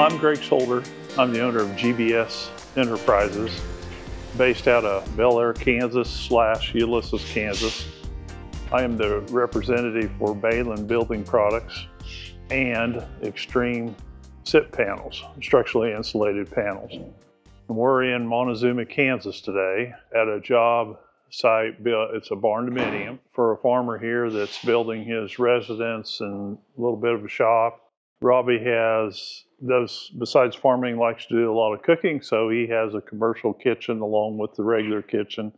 I'm Greg Soelter. I'm the owner of GBS Enterprises, based out of Bel Air, Kansas slash Ulysses, Kansas. I am the representative for Behlen Building Products and Extreme SIP panels, structurally insulated panels. We're in Montezuma, Kansas today at a job site. It's a barn dominium for a farmer here that's building his residence and a little bit of a shop. Robbie has does besides farming likes to do a lot of cooking, so he has a commercial kitchen along with the regular kitchen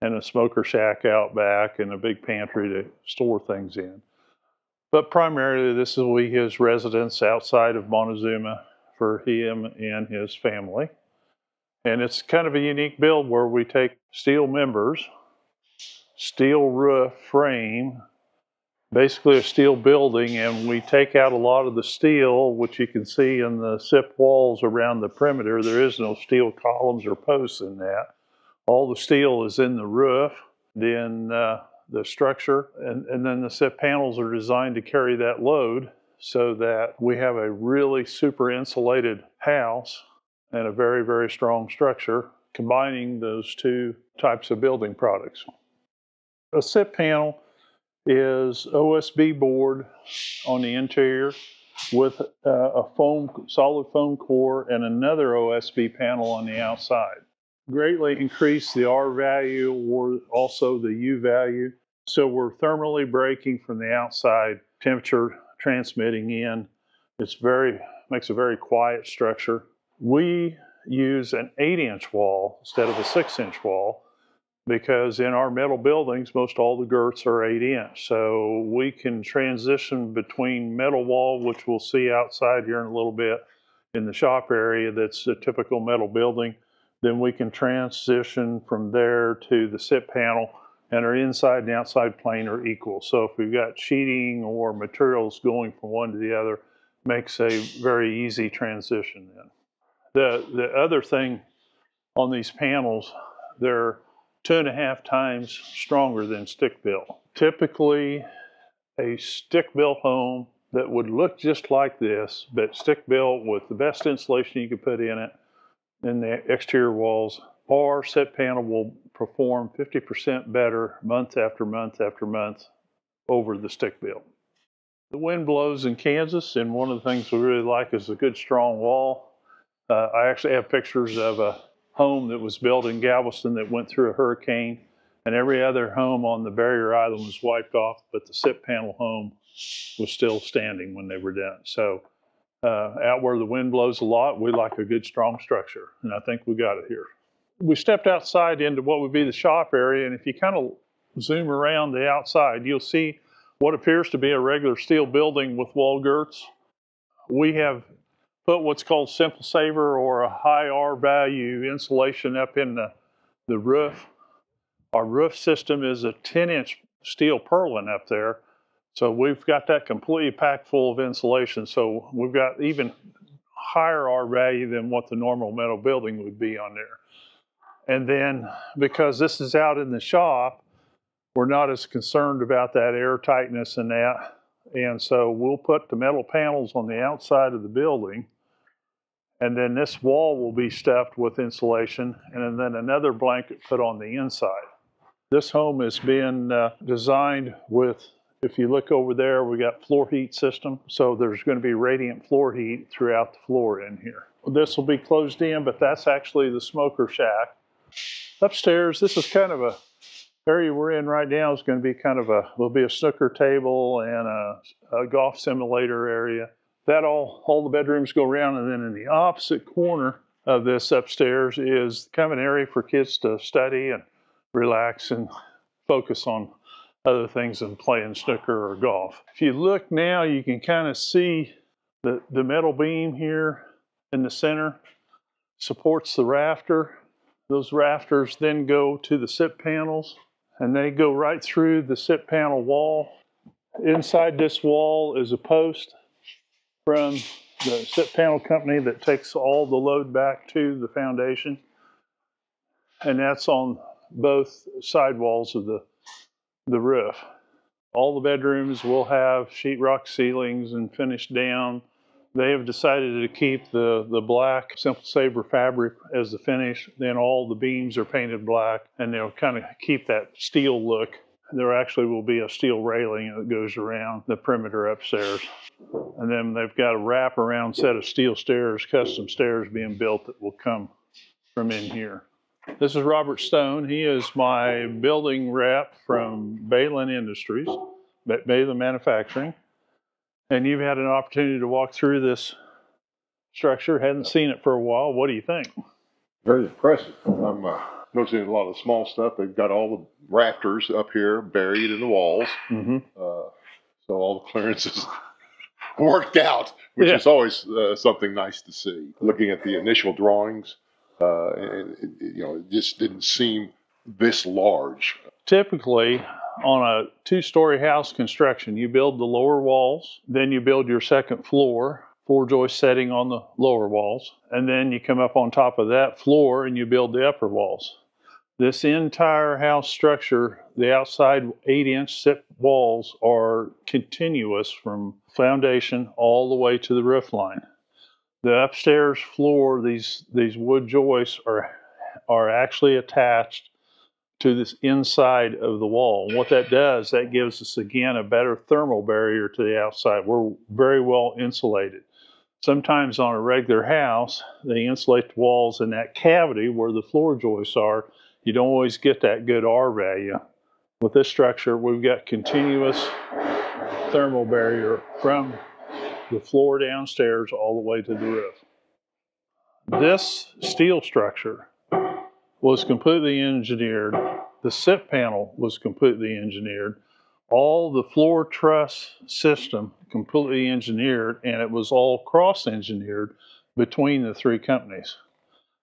and a smoker shack out back and a big pantry to store things in. But primarily, this will be his residence outside of Montezuma for him and his family. And it's kind of a unique build where we take steel members, steel roof frame, basically a steel building, and we take out a lot of the steel, which you can see in the SIP walls around the perimeter. There is no steel columns or posts in that. All the steel is in the roof. Then uh, the structure, and, and then the SIP panels are designed to carry that load so that we have a really super insulated house and a very, very strong structure combining those two types of building products. A SIP panel is OSB board on the interior with uh, a foam, solid foam core and another OSB panel on the outside greatly increase the R value or also the U value. So we're thermally breaking from the outside, temperature transmitting in. It's very, makes a very quiet structure. We use an eight inch wall instead of a six inch wall because in our metal buildings, most all the girts are eight inch. So we can transition between metal wall, which we'll see outside here in a little bit in the shop area that's a typical metal building, then we can transition from there to the SIP panel and our inside and outside plane are equal. So if we've got sheeting or materials going from one to the other, makes a very easy transition then. The, the other thing on these panels, they're two and a half times stronger than stick built. Typically, a stick built home that would look just like this, but stick built with the best insulation you could put in it, in the exterior walls, our SIP panel will perform 50% better month after month after month over the stick built. The wind blows in Kansas, and one of the things we really like is a good strong wall. Uh, I actually have pictures of a home that was built in Galveston that went through a hurricane, and every other home on the barrier island was wiped off, but the SIP panel home was still standing when they were done. So uh, out where the wind blows a lot, we like a good strong structure, and I think we got it here. We stepped outside into what would be the shop area, and if you kind of zoom around the outside, you'll see what appears to be a regular steel building with wall girts. We have put what's called Simple Saver or a high R value insulation up in the, the roof. Our roof system is a 10 inch steel purlin up there so we've got that completely packed full of insulation. So we've got even higher R value than what the normal metal building would be on there. And then because this is out in the shop, we're not as concerned about that air tightness and that. And so we'll put the metal panels on the outside of the building. And then this wall will be stuffed with insulation and then another blanket put on the inside. This home is being uh, designed with if you look over there, we got floor heat system. So there's going to be radiant floor heat throughout the floor in here. This will be closed in, but that's actually the smoker shack. Upstairs, this is kind of a area we're in right now is going to be kind of a, will be a snooker table and a, a golf simulator area. That all, all the bedrooms go around. And then in the opposite corner of this upstairs is kind of an area for kids to study and relax and focus on other things than playing snooker or golf. If you look now, you can kind of see the, the metal beam here in the center supports the rafter. Those rafters then go to the SIP panels and they go right through the SIP panel wall. Inside this wall is a post from the SIP panel company that takes all the load back to the foundation. And that's on both side walls of the the roof. All the bedrooms will have sheetrock ceilings and finished down. They have decided to keep the, the black Simple Saver fabric as the finish. Then all the beams are painted black and they'll kind of keep that steel look. There actually will be a steel railing that goes around the perimeter upstairs. And then they've got a wrap around set of steel stairs, custom stairs being built that will come from in here. This is Robert Stone. He is my building rep from Behlen Industries, Behlen Manufacturing. And you've had an opportunity to walk through this structure. Hadn't seen it for a while. What do you think? Very impressive. I'm uh, noticing a lot of small stuff. They've got all the rafters up here buried in the walls. Mm-hmm. Uh, so all the clearances worked out, which Yeah. is always uh, something nice to see. Looking at the initial drawings, uh, and, it- it- you know, it just didn't seem this large. Typically, on a two story house construction, you build the lower walls, then you build your second floor, floor joist setting on the lower walls, and then you come up on top of that floor and you build the upper walls. This entire house structure, the outside eight inch SIP walls are continuous from foundation all the way to the roof line. The upstairs floor, these, these wood joists are, are actually attached to this inside of the wall. And what that does, that gives us again a better thermal barrier to the outside. We're very well insulated. Sometimes on a regular house, they insulate the walls in that cavity where the floor joists are. You don't always get that good R value. With this structure, we've got continuous thermal barrier from the floor downstairs all the way to the roof. This steel structure was completely engineered. The SIP panel was completely engineered. All the floor truss system completely engineered, and it was all cross engineered between the three companies.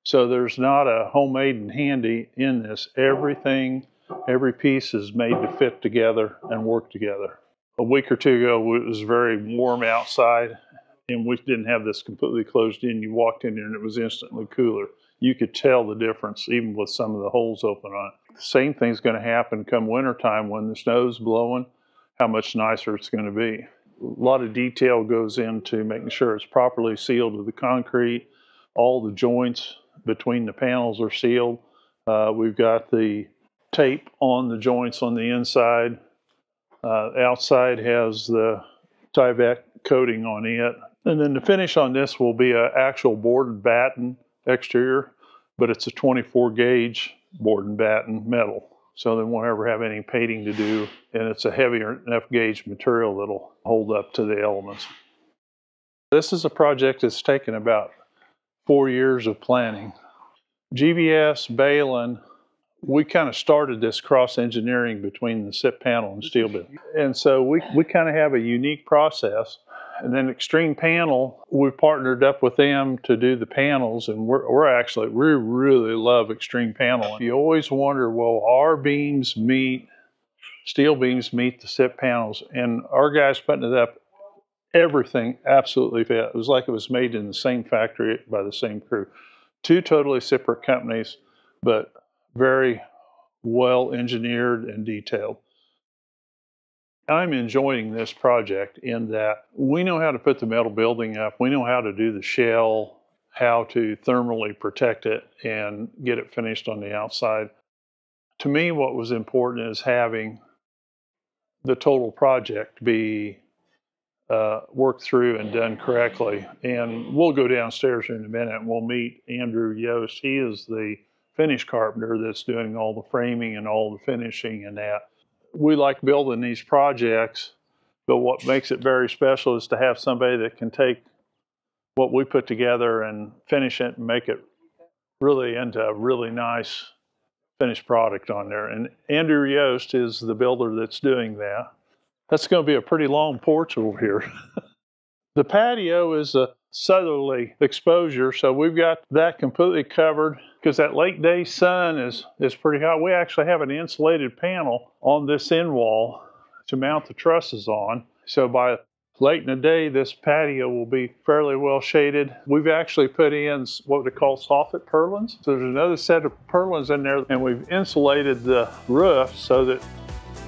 So there's not a homemade and handy in this. Everything, every piece is made to fit together and work together. A week or two ago, it was very warm outside, and we didn't have this completely closed in. You walked in there, and it was instantly cooler you could tell the difference even with some of the holes open on it. The same thing's going to happen come wintertime when the snow's blowing, how much nicer it's going to be. A lot of detail goes into making sure it's properly sealed with the concrete. All the joints between the panels are sealed. Uh, we've got the tape on the joints on the inside. Uh, outside has the Tyvek coating on it. And then the finish on this will be an actual board and batten exterior, but it's a 24 gauge board and batten metal. So they won't ever have any painting to do, and it's a heavier enough gauge material that'll hold up to the elements. This is a project that's taken about four years of planning. GBS, Behlen, we kind of started this cross engineering between the SIP panel and steel bit. And so we, we kind of have a unique process and then Extreme Panel, we partnered up with them to do the panels, and we're, we're actually, we really love Extreme Panel. You always wonder, well, our beams meet, steel beams meet the SIP panels, and our guys putting it up, everything absolutely fit. It was like it was made in the same factory by the same crew. Two totally separate companies, but very well engineered and detailed. I'm enjoying this project in that we know how to put the metal building up, we know how to do the shell, how to thermally protect it and get it finished on the outside. To me, what was important is having the total project be uh, worked through and done correctly. And we'll go downstairs in a minute and we'll meet Andrew Yost. He is the finish carpenter that's doing all the framing and all the finishing and that we like building these projects, but what makes it very special is to have somebody that can take what we put together and finish it and make it really into a really nice finished product on there. And Andrew Yost is the builder that's doing that. That's going to be a pretty long porch over here. the patio is a southerly exposure, so we've got that completely covered because that late day sun is, is pretty hot. We actually have an insulated panel on this end wall to mount the trusses on. So by late in the day, this patio will be fairly well shaded. We've actually put in what we call soffit purlins. So there's another set of purlins in there, and we've insulated the roof so that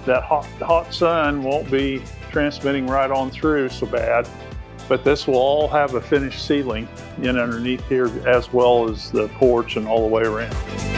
that hot, hot sun won't be transmitting right on through so bad. But this will all have a finished ceiling in underneath here as well as the porch and all the way around.